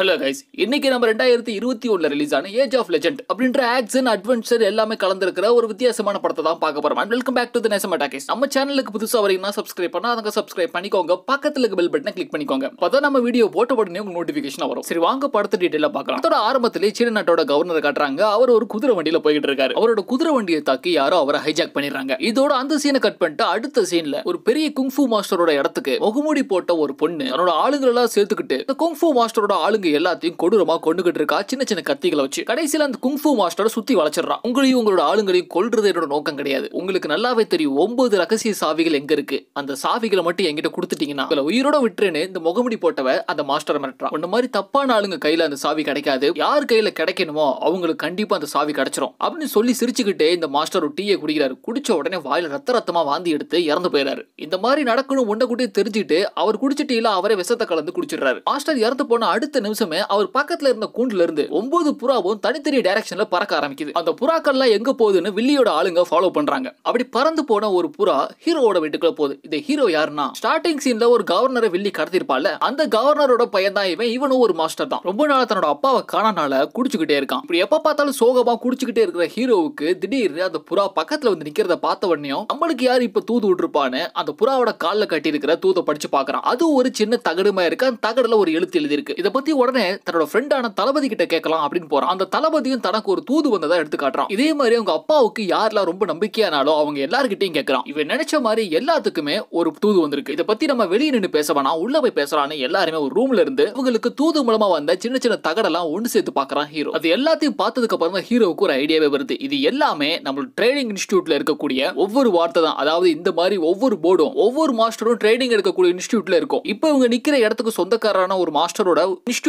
Hello guys இன்னைக்கு நம்ம ரெண்டாயிரத்தி இருபத்தி ஒன்றில் ரிலீஸ் ஆன ஏஜ் ஆஃப் லெஜெண்ட் அப்படின்ற ஆக்ஷன் அட்வென்ச்சர் எல்லாமே கலந்துருக்கிற ஒரு வித்தியாசமான படத்தை தான் பார்க்க போறோம். And welcome back to the நேசம் அட்டாக்கிஸ் நம்ம சேனலுக்கு புதுசாக வரீங்கன்னா சப்ஸ்கிரைப் பண்ணா அதுங்க சப்ஸ்கிரைப் பண்ணிக்கோங்க. பக்கத்தில் இருக்க பெல் பட்டனை கிளிக் பண்ணிக்கோங்க. அப்போ நம்ம வீடியோ போட்ட உடனே உங்களுக்கு நோட்டிஃபிகேஷன் வரும். சரி வாங்க படத்தை டீட்டெயிலாக பார்க்கலாம். அதோட ஆரம்பத்திலே சீன நாட்டோட கவர்னர் காட்டுறாங்க. அவர் ஒரு குதிரை வண்டியில போயிட்டு இருக்காரு. அவரோட குதிரை வண்டியை தாக்கி யாரோ அவரை ஹைஜாக் பண்ணிடுறாங்க. இதோட அந்த சீனை கட் பண்ணிட்டு அடுத்த சீனில் ஒரு பெரிய குங்ஃபு மாஸ்டரோட இடத்துக்கு முகமூடி போட்ட ஒரு பொண்ணு தன்னோட ஆளுங்களெல்லாம் சேர்த்துக்கிட்டு இந்த குங்ஃபு மாஸ்டரோட ஆளுங்க எல்லாத்தையும் கொடூரமா கொண்டுகிட்டு இருக்கா? சின்ன சின்ன கத்திகளை வச்சு கடைசியில அந்த குங்ஃபு மாஸ்டரை சுத்தி வளைச்சிடறான் உங்களையும் உங்களோட ஆளுங்களையும் கொள்றது என்னோட நோக்கம் கிடையாது. உங்களுக்கு நல்லாவே தெரியும் ஒன்பது ரகசிய சாவிகள் எங்க இருக்கு? அந்த சாவிகளை மட்டும் என்கிட்ட கொடுத்துட்டீங்கன்னா உங்களை உயிரோட விட்டுருன்னு இந்த முகமுடி போட்டவ அந்த மாஸ்டர் மிரட்டுறான் இந்த மாதிரி தப்பான ஆளுங்க கையில அந்த சாவி கிடைக்காது. யார் கையில கிடைக்கணுமோ அவங்களுக்கு கண்டிப்பா அந்த சாவி கிடைச்சிரும். அப்படின்னு சொல்லி சிரிச்சுக்கிட்டே இந்த மாஸ்டர் ஒரு டீயை குடிக்கிறாரு. குடிச்ச உடனே வாயில ரத்த ரத்தமா வாந்தி எடுத்து இறந்து போயிறாரு. இந்த மாதிரி நடக்கணும் உண்டை கூட்டி தெரிஞ்சுக்கிட்டு அவர் குடிச்ச டீல அவரே விஷத்தை கலந்து குடிச்சிடுறாரு. மாஸ்டர் இறந்து போன அடுத்த நிமிஷம் அவர் பக்கத்துல இருந்த கூண்டுல இருந்து ஒன்பது புறாவும் தனித்தனி டைரக்ஷன்ல பறக்க ஆரம்பிக்குது. அந்த புறாக்கள்லாம் எங்க போகுதுன்னு வில்லியோட ஆளுங்க ஃபாலோ பண்றாங்க. அப்படி பறந்து போன ஒரு புறா ஹீரோவோட வீட்டுக்குள்ள போகுது. இந்த ஹீரோ யாருன்னா ஸ்டார்டிங் சீன்ல ஒரு கவர்னரை வில்லி கடத்திருப்பால அந்த கவர்னரோட பையன் தான் இவன் இவனும் ஒரு மாஸ்டர் தான். ரொம்ப நாள் தன்னோட அப்பாவை காணனால குடிச்சுக்கிட்டே இருக்கான். இப்படி எப்ப பார்த்தாலும் சோகமா குடிச்சுக்கிட்டே இருக்கிற ஹீரோவுக்கு திடீர்னு அந்த புறா பக்கத்துல வந்து நிக்கிறத பார்த்த உடனே நம்மளுக்கு யார் இப்ப தூது விட்டுருப்பான்னு அந்த புறாவோட கால்ல கட்டி இருக்கிற தூதை படிச்சு பாக்குறான் அது ஒரு சின்ன தகடுமா இருக்கு. அந்த தகடுல ஒரு எழுத்து எழுதி இருக்கு இதை பத்தி உடனே தன்னோட ஃப்ரெண்டான தளபதி கிட்ட கேட்கலாம் அப்படின்னு போறான். அந்த தளபதியும் தனக்கு ஒரு தூது வந்ததா எடுத்து காட்டுறான். இதே மாதிரி அவங்க அப்பாவுக்கு யாரெல்லாம் ரொம்ப நம்பிக்கையானாலும் அவங்க எல்லார்கிட்டயும் கேட்கறான். இவன் நினைச்ச மாதிரி எல்லாத்துக்குமே ஒரு தூது வந்திருக்கு. இதை பத்தி நம்ம வெளியே நின்று பேச வேணாம். உள்ள போய் பேசலாம்னு எல்லாருமே ஒரு ரூம்ல இருந்து இவங்களுக்கு தூது மூலமா வந்த சின்ன சின்ன தகடெல்லாம் ஒன்று சேர்த்து பாக்குறான் ஹீரோ அது எல்லாத்தையும் பார்த்ததுக்கு அப்புறம் தான் ஹீரோவுக்கு ஒரு ஐடியாவே வருது. இது எல்லாமே நம்ம ட்ரைனிங் இன்ஸ்டியூட்ல இருக்கக்கூடிய ஒவ்வொரு வார்த்தை தான். அதாவது இந்த மாதிரி ஒவ்வொரு போர்டும் ஒவ்வொரு மாஸ்டரும் ட்ரைனிங் எடுக்கக்கூடிய இன்ஸ்டியூட்ல இருக்கும். இப்போ இவங்க நிக்கிற இடத்துக்கு சொந்தக்காரரான ஒரு மாஸ்டரோட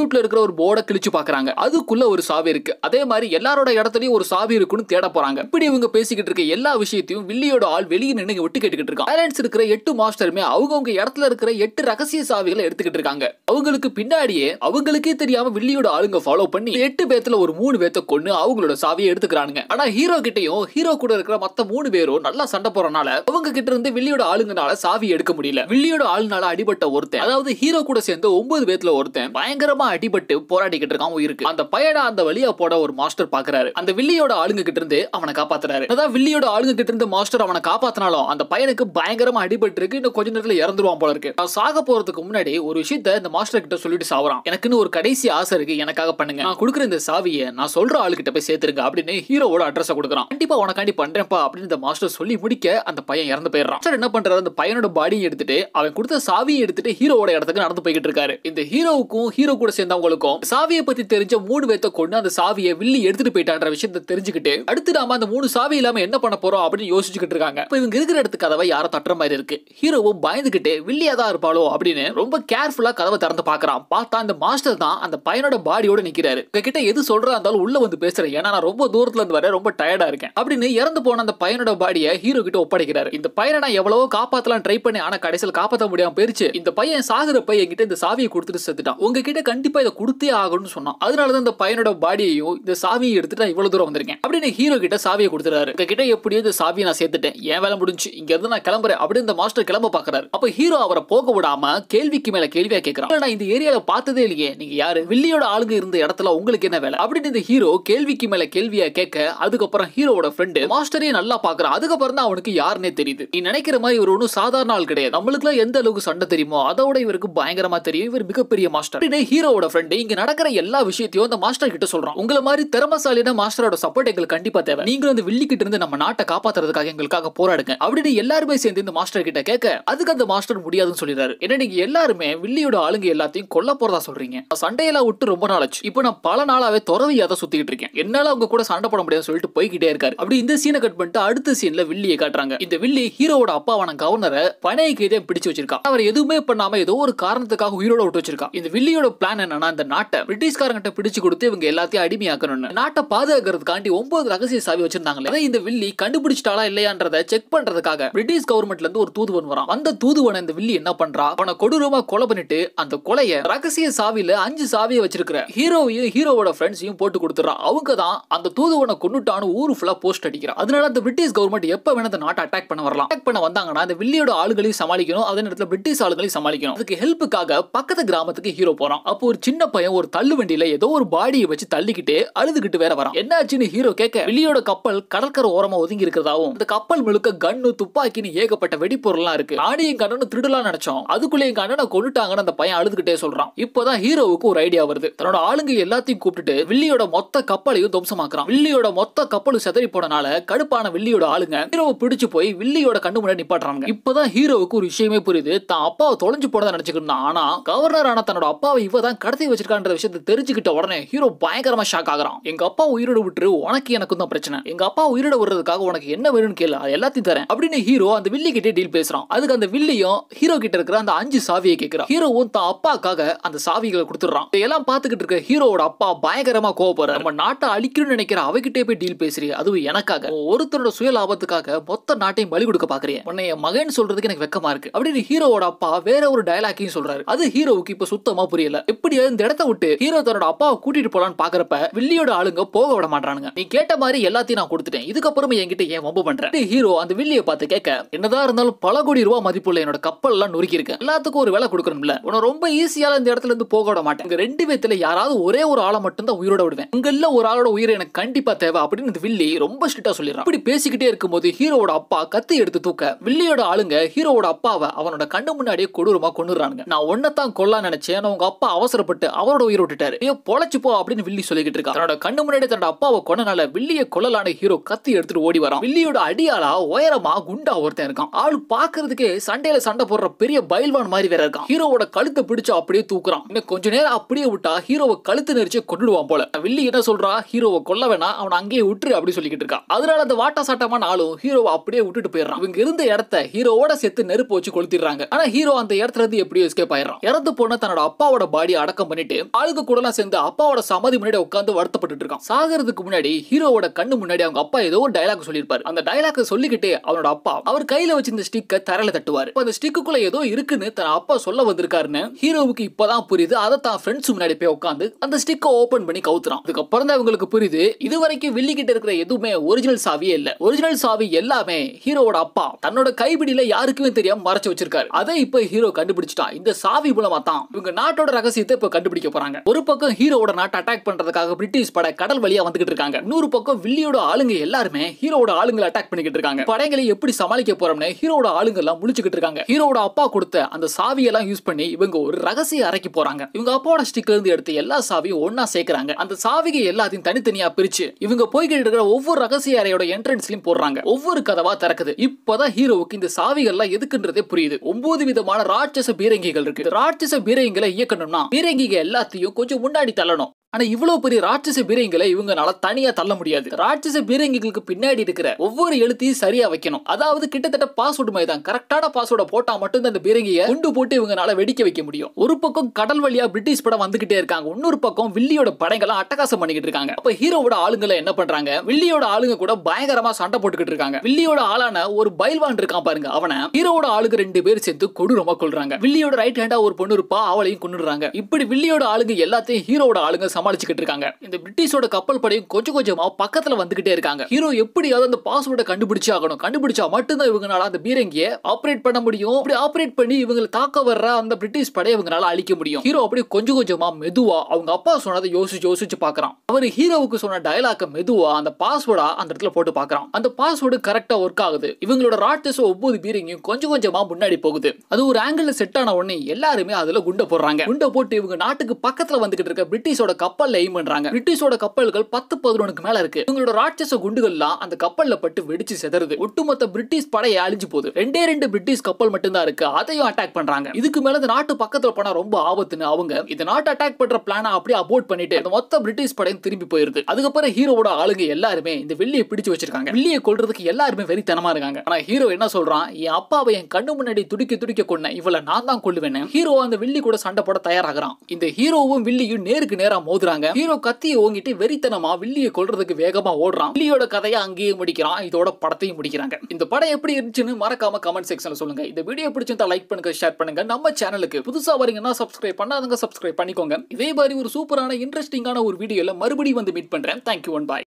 இன்ஸ்டியூட்ல இருக்கிற ஒரு போர்டை கிழிச்சு பாக்குறாங்க. அதுக்குள்ள ஒரு சாவி இருக்கு. அதே மாதிரி எல்லாரோட இடத்துலயும் ஒரு சாவி இருக்குன்னு தேட போறாங்க. இப்படி இவங்க பேசிக்கிட்டு இருக்க எல்லா விஷயத்தையும் வில்லியோட ஆள் வெளியே நின்று விட்டு கேட்டுக்கிட்டு இருக்கான். பேரண்ட்ஸ் இருக்கிற எட்டு மாஸ்டருமே அவங்கவுங்க இடத்துல இருக்கிற எட்டு ரகசிய சாவிகளை எடுத்துக்கிட்டு இருக்காங்க. அவங்களுக்கு பின்னாடியே அவங்களுக்கே தெரியாம வில்லியோட ஆளுங்க ஃபாலோ பண்ணி எட்டு பேத்துல ஒரு மூணு பேத்த கொண்டு அவங்களோட சாவியை எடுத்துக்கிறானுங்க. ஆனா ஹீரோ கிட்டையும் ஹீரோ கூட இருக்கிற மத்த மூணு பேரும் நல்லா சண்டை போறனால அவங்க கிட்ட இருந்து வில்லியோட ஆளுங்கனால சாவி எடுக்க முடியல. வில்லியோட ஆளுனால அடிபட்ட ஒருத்தன் அதாவது ஹீரோ கூட சேர்ந்து ஒன்பது பேத்துல ஒருத்தன் பயங்கரமா அடிபட்டு போராடிக்கிட்டு இருக்கான் உயிருக்கு. அந்த பையனை அந்த வழியா போட ஒரு மாஸ்டர் பாக்குறாரு. அந்த வில்லியோட ஆளுங்க கிட்ட இருந்து அவனை காப்பாத்துறாரு. அதான் வில்லியோட ஆளுங்க கிட்ட இருந்து மாஸ்டர் அவனை காப்பாத்தினாலும் அந்த பையனுக்கு பயங்கரமா அடிபட்டு இருக்கு. இன்னும் கொஞ்ச நேரத்துல இறந்துருவான் போல இருக்கு. நான் சாக போறதுக்கு முன்னாடி ஒரு விஷயத்த இந்த மாஸ்டர் கிட்ட சொல்லிட்டு சாவறான். எனக்குன்னு ஒரு கடைசி ஆசை இருக்கு. எனக்காக பண்ணுங்க. நான் கொடுக்குற இந்த சாவியை நான் சொல்ற ஆளுகிட்ட போய் சேர்த்துருங்க அப்படின்னு ஹீரோவோட அட்ரஸ் கொடுக்குறான். கண்டிப்பா உனக்காண்டி பண்றேன்ப்பா அப்படின்னு இந்த மாஸ்டர் சொல்லி முடிக்க அந்த பையன் இறந்து போயிடுறான். மாஸ்டர் என்ன பண்றாரு? அந்த பையனோட பாடியை எடுத்துட்டு அவன் கொடுத்த சாவியை எடுத்துட்டு ஹீரோவோட இடத்துக்கு நடந்து போய்கிட்டு இருக்காரு. இந்த ஹீரோவுக்கும் ஹீரோ கூட சேர்ந்தவங்களுக்கும் சாவியை பத்தி தெரிஞ்ச மூணு பேர்த்த கொண்டு அந்த சாவியை வில்லி எடுத்துட்டு போயிட்டான்ற விஷயத்தை தெரிஞ்சுக்கிட்டு அடுத்து நாம அந்த மூணு சாவி இல்லாம என்ன பண்ண போறோம் அப்படின்னு யோசிச்சுக்கிட்டு இருக்காங்க. இவங்க இருக்கிற இடத்துக்கு கதவை யாரோ தட்டுற மாதிரி இருக்கு. ஹீரோவும் பயந்துகிட்டு வில்லியா தான் இருப்பாளோ? அப்படின்னு ரொம்ப கேர்ஃபுல்லா கதவை திறந்து பாக்குறான். பார்த்தா அந்த மாஸ்டர் தான் அந்த பையனோட பாடியோட நிக்கிறாரு. கிட்ட எது சொல்றா இருந்தாலும் உள்ள வந்து பேசுறேன். ஏன்னா நான் ரொம்ப தூரத்துல இருந்து வர ரொம்ப டயர்டா இருக்கேன். அப்படின்னு இறந்து போன அந்த பையனோட பாடியை ஹீரோ கிட்ட ஒப்படைக்கிறாரு. இந்த பையனை நான் எவ்வளவோ காப்பாத்தலாம் ட்ரை பண்ணி ஆனா கடைசியில் காப்பாத்த முடியாம போயிருச்சு. இந்த பையன் சாகுறப்ப என்கிட்ட இந்த சாவியை கொடுத்துட்டு செத்துட்டான். உங்ககிட்ட கண்டிப்பா இதை கொடுத்தே ஆகணும்னு சொன்னான். அதனாலதான் இந்த பையனோட பாடியையும் இந்த சாவியை எடுத்துட்டு நான் இவ்வளவு தூரம் வந்திருக்கேன். அப்படின்னு ஹீரோ கிட்ட சாவியை கொடுத்துறாரு கிட்ட எப்படியோ இந்த சாவியை நான் சேர்த்துட்டேன். ஏன் வேலை முடிஞ்சு இங்க இருந்து நான் கிளம்புறேன். அப்படின்னு இந்த மாஸ்டர் கிளம்ப பாக்குறாரு அப்ப ஹீரோ அவரை போக விடாம கேள்விக்கு மேல கேள்வியா கேட்கிறான் நான் இந்த ஏரியால பார்த்ததே இல்லையே. நீங்க யாரு? வில்லியோட ஆளுங்க இருந்த இடத்துல உங்களுக்கு என்ன வேலை? அப்படின்னு இந்த ஹீரோ கேள்விக்கு மேல கேள்வியா கேட்க அதுக்கப்புறம் ஹீரோவோட ஃப்ரெண்டு மாஸ்டரே நல்லா பாக்குறான் அதுக்கப்புறம் தான் அவனுக்கு யாருன்னே தெரியுது. நீ நினைக்கிற மாதிரி இவர் ஒன்றும் சாதாரண ஆள் கிடையாது. நம்மளுக்குலாம் எந்த அளவுக்கு சண்டை தெரியுமோ அதோட இவருக்கு பயங்கரமா தெரியும். இவர் மிகப்பெரிய மாஸ்டர் அப்படின்னு ஹீரோவோட ஃப்ரெண்டு இங்க நடக்கிற எல்லா விஷயத்தையும் அந்த மாஸ்டர் கிட்ட சொல்றான். உங்களை மாதிரி திறமசாலியான மாஸ்டரோட சப்போர்ட் எங்களுக்கு கண்டிப்பா தேவை. நீங்களும் அந்த வில்லி கிட்ட இருந்து நம்ம நாட்டை காப்பாத்துறதுக்காக எங்களுக்காக போராடுங்க. அப்படின்னு எல்லாருமே சேர்ந்து இந்த மாஸ்டர் கிட்ட கேட்க அதுக்கு அந்த மாஸ்டர் முடியாதுன்னு சொல்லிடுறாரு. ஏன்னா நீங்க எல்லாருமே வில்லியோட ஆளுங்க எல்லாத்தையும் கொல்ல போறதா சொல்றீங்க. சண்டையெல்லாம் விட்டு ரொம்ப நாள் ஆச்சு. இப்போ நான் பல நாளாவே துறவியா தான் சுத்திட்டு இருக்கேன். என்னால அவங்க கூட சண்டை போட முடியாதுன்னு சொல்லிட்டு போய்கிட்டே இருக்காரு. அப்படி இந்த சீனை கட் பண்ணிட்டு அடுத்த சீன்ல வில்லியை காட்டுறாங்க. இந்த வில்லி ஹீரோவோட அப்பாவான கவர்னரை பனைய கைதே பிடிச்சு வச்சிருக்கான். அவர் எதுவுமே பண்ணாம ஏதோ ஒரு காரணத்துக்காக உயிரோட விட்டு வச்சிருக்கான். இந்த வில்லியோட பிளான் என்னன்னா இந்த நாட்டை பிரிட்டிஷ்காரங்கிட்ட பிடிச்சு கொடுத்து இவங்க எல்லாத்தையும் அடிமையாக்கணும்னு. நாட்டை பாதுகாக்கிறதுக்காண்டி ஒன்பது ரகசிய சாவி வச்சிருந்தாங்களே இந்த வில்லி கண்டுபிடிச்சிட்டாலா இல்லையான்றத செக் பண்றதுக்காக பிரிட்டிஷ் கவர்மெண்ட்ல இருந்து ஒரு தூதுவன் வரான். அந்த தூதுவனை இந்த வில்லி என்ன பண்றா? அவனை கொடூரமா கொலை பண்ணிட்டு அந்த கொலைய ரகசிய சாவியில அஞ்சு சாவியை வச்சிருக்கிற ஹீரோவையும் ஹீரோவோட ஃப்ரெண்ட்ஸையும் போட்டு கொடுத்துறான் அவங்க தான் அந்த தூதுவனை கொண்டுட்டான்னு ஊரு ஃபுல்லா போஸ்ட் அடிக்கிறான் அதனால அந்த பிரிட்டிஷ் கவர்மெண்ட் எப்ப வேணா அந்த நாட்டை அட்டாக் பண்ண வரலாம். அட்டாக் பண்ண வந்தாங்கன்னா அந்த வில்லியோட ஆளுகளையும் சமாளிக்கணும். அதே நேரத்தில் பிரிட்டிஷ் ஆளுங்களையும் சமாளிக்கணும். அதுக்கு ஹெல்ப்புக்காக பக்கத்து கிராமத்துக்கு ஹீரோ போறான். அப்போ ஒரு சின்ன பையன் ஒரு தள்ளு வண்டியில ஏதோ ஒரு பாடியை வச்சு தள்ளிக்கிட்டு அழுதுகிட்டு வேற வரான். என்னாச்சுன்னு ஹீரோ கேட்க வெளியோட கப்பல் கடற்கரை ஓரமா ஒதுங்கி இருக்கிறதாவும் அந்த கப்பல் முழுக்க கண்ணு துப்பாக்கின்னு ஏகப்பட்ட வெடிப்பொருள்லாம் இருக்கு. நானே எங்க அண்ணனை திருடலாம் நினைச்சோம். அதுக்குள்ள எங்க அண்ணனை கொண்டுட்டாங்கன்னு அந்த பையன் அழுதுகிட்டே சொல்றான். இப்போதான் ஹீரோவுக்கு ஒரு ஐடியா வருது. தன்னோட ஆளுங்க எல்லாத்தையும் கூப்பிட்டுட்டு வில்லியோட மொத்த கப்பலையும் துவம்சமாக்குறான். வில்லியோட மொத்த கப்பலும் செதறி போனனால கடுப்பான வில்லியோட ஆளுங்க ஹீரோவை பிடிச்சு போய் வில்லியோட கண்ணு முன்னாடி நிப்பாட்டுறாங்க இப்பதான் ஹீரோவுக்கு ஒரு விஷயமே புரியுது. தான் அப்பாவை தொலைஞ்சு போனதா நினைச்சுக்கிட்டு ஆனா கவர்னர் ஆன தன்னோட அப்பாவை இவ தான் கடத்தி வச்சிருக்கான்ற விஷயத்தை தெரிஞ்சுக்கிட்ட உடனே ஹீரோ பயங்கரமா ஷாக் ஆகுறான். எங்க அப்பா உயிரோட விட்டுரு உனக்கு எனக்கும் தான் பிரச்சனை. எங்க அப்பா உயிரோட விடுறதுக்காக உனக்கு என்ன வேணும்னு கேளு அது எல்லாத்தையும் தரேன். அப்படின்னு ஹீரோ அந்த வில்லி கிட்டே டீல் பேசுறான். அதுக்கு அந்த வில்லியும் ஹீரோ கிட்ட இருக்கிற அந்த அஞ்சு சாவியை கேட்கிறான் ஹீரோவும் தான் அப்பாக்காக அந்த சாவிகளை கொடுத்துறான் இதெல்லாம் பார்த்துக்கிட்டு இருக்க ஹீரோவோட அப்பா பயங்கரமா கோவப்படுற நம்ம நாட்டை அழிக்கணும்னு நினைக்கிற அவகிட்டே போய் டீல் பேசுறிய அதுவும் எனக்காக. ஒருத்தரோட சுய லாபத்துக்காக மொத்த நாட்டையும் பலி கொடுக்க பாக்குறீங்க உன்னை என் மகன் சொல்றதுக்கு எனக்கு வெக்கமா இருக்கு. அப்படின்னு ஹீரோவோட அப்பா வேற ஒரு டயலாக்கையும் சொல்றாரு. அது ஹீரோவுக்கு இப்ப சுத்தமா புரியல. எப்படியோ இந்த இடத்த விட்டு ஹீரோ தன்னோட அப்பாவை கூட்டிட்டு போலான்னு பாக்குறப்ப வில்லியோட ஆளுங்க போக விட மாட்டானுங்க நீ கேட்ட மாதிரி எல்லாத்தையும் நான் கொடுத்துட்டேன். இதுக்கப்புறமா என்கிட்ட ஏன் வம்பு பண்றேன் ஹீரோ அந்த வில்லியை பார்த்து கேட்க என்னதான் இருந்தாலும் பல கோடி ரூபாய் மதிப்புள்ள என்னோட கப்பல் எல்லாம் நொறுக்கி இருக்கு எல்லாத்துக்கும் ஒரு வேலை கொடுக்கணும்ல. உன ரொம்ப ஈஸியால இந்த இடத்துல இருந்து போக விட மாட்டேன். ரெண்டு பேத்துல யாராவது ஒரே ஒரு ஆளை மட்டும் தான் உயிரோட விடுவேன். உங்கல்ல ஒரு ஆளோட உயிரை எனக்கு கண்டிப்பா தேவை அப்படின்னு இந்த வில்லி ரொம்ப ஸ்ட்ரிக்டா சொல்லிடுறான். இப்படி பேசிக்கிட்டே இருக்கும்போது ஹீரோவோட அப்பா கத்தி எடுத்து தூக்க வில்லியோட ஆளுங்க ஹீரோவோட அப்பாவை அவனோட கண்ணு முன்னாடியே கொடூரமா கொண்டுறானுங்க நான் ஒன்னதான் கொல்லா நினைச்சேன் உங்க அப்பா அவசரப்பட்டு அவரோட உயிரை விட்டுட்டாரு. ஏன் பொழைச்சு போ அப்படின்னு வில்லி சொல்லிக்கிட்டு இருக்கா. தன்னோட கண்ணு முன்னாடி தன்னோட அப்பாவை கொண்டனால வில்லிய கொள்ளலான ஹீரோ கத்தி எடுத்துட்டு ஓடி வரான். வில்லியோட அடியாளா உயரமா குண்டா ஒருத்தன் இருக்கான். ஆள் பாக்குறதுக்கே சண்டையில சண்டை போடுற பெரிய பயில்வான் மாதிரி வேற இருக்கான். ஹீரோவோட கழுத்தை பிடிச்சு அப்படியே தூக்குறான். இன்னும் கொஞ்ச நேரம் அப்படியே விட்டா ஹீரோவை கழுத்து நெரிச்சு கொண்டுடுவான் போல. வில்லி என்ன சொல்றா? ஹீரோவை கொல்ல வேணா அவன் அங்கேயே விட்டுரு அப்படி சொல்லிக்கிட்டு இருக்கான் அதனால அந்த வாட்டா சாட்டமான ஆளும் ஹீரோவை அப்படியே விட்டுட்டு போயிடுறான். இவங்க இருந்த இடத்த ஹீரோவோட சேர்த்து நெருப்பு வச்சு கொளுத்திடுறாங்க. ஆனா ஹீரோ அந்த இடத்துல இருந்து எப்படியோ எஸ்கேப் ஆயிடுறான். இறந்து போன தன்னோட அப்பாவோட பாடி அட அடக்கம் பண்ணிட்டு ஆளுங்க கூட எல்லாம் சேர்ந்து அப்பாவோட சமாதி முன்னாடி உட்காந்து வருத்தப்பட்டு இருக்கான். சாகிறதுக்கு முன்னாடி ஹீரோவோட கண்ணு முன்னாடி அவங்க அப்பா ஏதோ ஒரு டயலாக் சொல்லியிருப்பாரு. அந்த டயலாக் சொல்லிக்கிட்டே அவனோட அப்பா அவர் கையில வச்சிருந்த ஸ்டிக்க தரையில தட்டுவாரு. அந்த ஸ்டிக்குள்ள ஏதோ இருக்குன்னு தன் அப்பா சொல்ல வந்திருக்காருன்னு ஹீரோவுக்கு இப்பதான் புரியுது. அதை தான் ஃப்ரெண்ட்ஸ் முன்னாடி போய் உட்காந்து அந்த ஸ்டிக்கை ஓபன் பண்ணி கவுத்துறான். அதுக்கப்புறம் தான் இவங்களுக்கு புரியுது இது வரைக்கும் வில்லி கிட்ட இருக்கிற எதுவுமே ஒரிஜினல் சாவியே இல்ல. ஒரிஜினல் சாவி எல்லாமே ஹீரோவோட அப்பா. தன்னோட கைபிடியில யாருக்குமே தெரியாம மறைச்சு வச்சிருக்காரு. அதை இப்ப ஹீரோ கண்டுபிடிச்சிட்டான். இந்த சாவி மூலமா தான் இவங்க நாட்டோட ரகசியத்தை இப்போ கண்டுபிடிக்க போறாங்க. ஒரு பக்கம் ஹீரோட நாட்டை அட்டாக் பண்றதுக்காக பிரிட்டிஷ் படை கடல் வழியா வந்துகிட்டு இருக்காங்க. இன்னொரு பக்கம் வில்லியோட ஆளுங்க எல்லாருமே ஹீரோட ஆளுங்களை அட்டாக் பண்ணிக்கிட்டு இருக்காங்க. படைகளை எப்படி சமாளிக்க போறோம்னு ஹீரோட ஆளுங்க எல்லாம் முழிச்சுக்கிட்டு இருக்காங்க. ஹீரோட அப்பா கொடுத்த அந்த சாவியெல்லாம் யூஸ் பண்ணி இவங்க ஒரு ரகசிய அறைக்கு போறாங்க. இவங்க அப்பாவோட ஸ்டிக்ல இருந்து எடுத்து எல்லா சாவியும் ஒன்னா சேர்க்கிறாங்க. அந்த சாவிகை எல்லாத்தையும் தனித்தனியா பிரிச்சு இவங்க போய்கிட்டு இருக்கிற ஒவ்வொரு ரகசிய அறையோட என்ட்ரன்ஸ்லயும் போடுறாங்க. ஒவ்வொரு கதவா திறக்குது. இப்பதான் ஹீரோவுக்கு இந்த சாவிகள்லாம் எதுக்குன்றதே புரியுது. ஒன்பது விதமான ராட்சச பீரங்கிகள் இருக்கு. ராட்சச பீரங்கிகளை இயக்கணும்னா பீரங்கிக எல்லாத்தையும் கொஞ்சம் முன்னாடி தள்ளணும். ஆனா இவ்வளவு பெரிய ராட்சச பீரங்களை இவங்கனால தனியா தள்ள முடியாது. ராட்சச பீரங்கிகளுக்கு பின்னாடி இருக்கிற ஒவ்வொரு எழுத்தையும் சரியா வைக்கணும். அதாவது கிட்டத்தட்ட பாஸ்வேர்டு மாதிரி தான் கரெக்டான பாஸ்வேர்டை போட்டா மட்டும் அந்த பீரங்கியை குண்டு போட்டு இவங்கனால வெடிக்க வைக்க முடியும். ஒரு பக்கம் கடல் வழியா பிரிட்டிஷ் படம் வந்துகிட்டே இருக்காங்க. இன்னொரு பக்கம் வில்லியோட படைகளை அட்டகாசம் பண்ணிக்கிட்டு இருக்காங்க. அப்ப ஹீரோவோட ஆளுங்களை என்ன பண்றாங்க? வில்லியோட ஆளுங்க கூட பயங்கரமா சண்டை போட்டுக்கிட்டு இருக்காங்க. வில்லியோட ஆளான ஒரு பயில்வான் இருக்கான் பாருங்க. அவனை ஹீரோவோட ஆளுங்க ரெண்டு பேர் சேர்த்து கொடூரமா கொள்றாங்க வில்லியோட ரைட் ஹேண்டா ஒரு பொண்ணு இருப்பா. அவளையும் கொண்டுடுறாங்க இப்படி வில்லியோட ஆளுங்க எல்லாத்தையும் ஹீரோவோட ஆளுங்க சமாளிச்சுக்கிட்டு இருக்காங்க. இந்த பிரிட்டிஷோட கப்பல் படையும் கொஞ்சம் கொஞ்சமா பக்கத்துல வந்துகிட்டே இருக்காங்க. ஹீரோ எப்படியாவது அந்த பாஸ்வேர்டை கண்டுபிடிச்சு ஆகணும். கண்டுபிடிச்சா மட்டும்தான் இவங்களால அந்த பீரங்கியை ஆப்ரேட் பண்ண முடியும். அப்படி ஆப்ரேட் பண்ணி இவங்களை தாக்க வர்ற அந்த பிரிட்டிஷ் படையை இவங்களால அழிக்க முடியும். ஹீரோ அப்படி கொஞ்சம் கொஞ்சமா மெதுவா அவங்க அப்பா சொன்னதை யோசிச்சு யோசிச்சு பாக்குறான். அவர் ஹீரோவுக்கு சொன்ன டயலாக்க மெதுவா அந்த பாஸ்வேர்டா அந்த இடத்துல போட்டு பாக்குறான். அந்த பாஸ்வேர்டு கரெக்டா ஒர்க் ஆகுது. இவங்களோட ராட்சச ஒவ்வொரு பீரங்கியும் கொஞ்சம் கொஞ்சமா முன்னாடி போகுது. அது ஒரு ஆங்கிள் செட் ஆன உடனே எல்லாருமே அதுல குண்டை போடுறாங்க. குண்டை போட்டு இவங்க நாட்டுக்கு பக்கத்துல வந்துகிட்டு இருக்க பிரிட்டிஷோட கப்பல்ல எய்ம் பண்றாங்க. பிரிட்டிஷோட கப்பல்கள் பத்து பதினொன்னுக்கு மேல இருக்கு. இவங்களோட ராட்சச குண்டுகள்லாம் அந்த கப்பல்ல பட்டு வெடிச்சு செதறுது. ஒட்டுமொத்த பிரிட்டிஷ் படையை அழிஞ்சு போகுது. ரெண்டே ரெண்டு பிரிட்டிஷ் கப்பல் மட்டும்தான் இருக்கு. அதையும் அட்டாக் பண்றாங்க. இதுக்கு மேல இந்த நாட்டு பக்கத்துல போனா ரொம்ப ஆபத்துன்னு அவங்க இந்த நாட்டு அட்டாக் பண்ற பிளான அப்படியே அபோர்ட் பண்ணிட்டு அந்த மொத்த பிரிட்டிஷ் படையும் திரும்பி போயிருது. அதுக்கப்புறம் ஹீரோவோட ஆளுங்க எல்லாருமே இந்த வெள்ளியை பிடிச்சு வச்சிருக்காங்க. வெள்ளியை கொள்றதுக்கு எல்லாருமே வெறித்தனமா இருக்காங்க. ஆனா ஹீரோ என்ன சொல்றான்? என் அப்பாவை என் கண்ணு முன்னாடி துடிக்க துடிக்க கொன்ன இவளை நான் தான் கொள்ளுவேன் ஹீரோ அந்த வில்லி கூட சண்டை போட தயாராகிறான். இந்த ஹீரோவும் வில்லியும் நேருக்கு நேரா மோதுறாங்க ஹீரோ கத்தியை ஓங்கிட்டு வெறித்தனமா வில்லியை கொள்றதுக்கு வேகமா ஓடுறான். வில்லியோட கதையை அங்கேயே முடிக்கிறான். இதோட படத்தையும் முடிக்கிறாங்க. இந்த படம் எப்படி இருந்துச்சுன்னு மறக்காம கமெண்ட் செக்ஷன்ல சொல்லுங்க. இந்த வீடியோ பிடிச்சிருந்தா லைக் பண்ணுங்க ஷேர் பண்ணுங்க. நம்ம சேனலுக்கு புதுசா வரீங்கன்னா சப்ஸ்கிரைப் பண்ணாதவங்க சப்ஸ்கிரைப் பண்ணிக்கோங்க. இதே மாதிரி ஒரு சூப்பரான இன்ட்ரெஸ்டிங்கான ஒரு வீடியோல மறுபடியும் வந்து மீட் பண்றேன். Thank you one boy